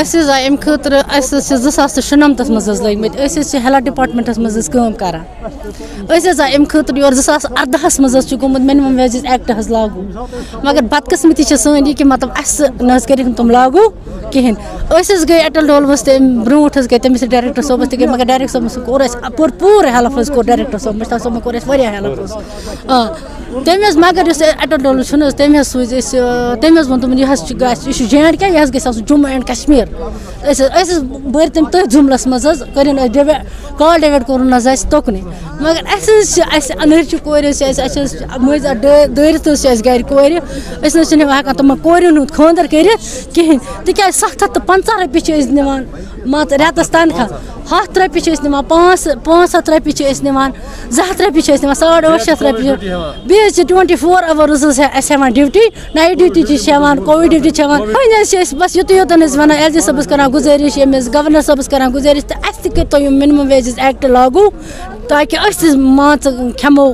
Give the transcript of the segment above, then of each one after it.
अस अम खतर सास शुनमत मज लगमत हेल्थ डिपार्टमेंटस मज करान अम खुद योर सास अर्दहस मिनिमम वेजेस एक्ट लागू मगर बदकस्मती सन यह कि मतलब अस न तुम लागू कहें गई अटल डोलवस तम ब्रोट गई तमिस डायरेक्टर सोबस गई मगर डायरेक्टर सोबस कोर पूर पूर हेल्प कोर डायरेक्टर सोब मुश्ताक सोबन कोर हेल्प तम मगर अटल डोल तम सूज तम वो दोपन यह जे एंड के यह गई जम्मू एंड कश्मीर बर तम तथ जुमलस मज कर कॉल डेविड कोर तोकन मगर अनर कोर मज दरित गर कोर हकान तुम कोरिन खानदर कर कहें तिक सत्त हथ तो पंचा रुपये निवान मत रेतस तनखा हथ रुपये निवान पाँच पाँच हथ रुपये निवान जै हथ रुपये निवान साढ़ ठ शत रुपये base twenty four hours हेवान duty night duty covid duty one बस युत योतन वन एल जी सबस कर गुजारिश यमिस गवर्नर सबस कर गुजारिश तो अस तो मिनिमम वेजेस एक्ट लागू ताकि अस मान खेमो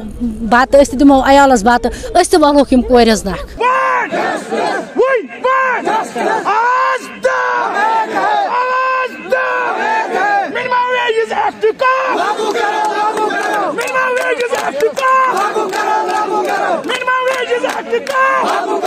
बत दिमो अयालस बत अस तलोक कोरस नख Minimum wages have to come! Minimum wages have to come! Karnataka!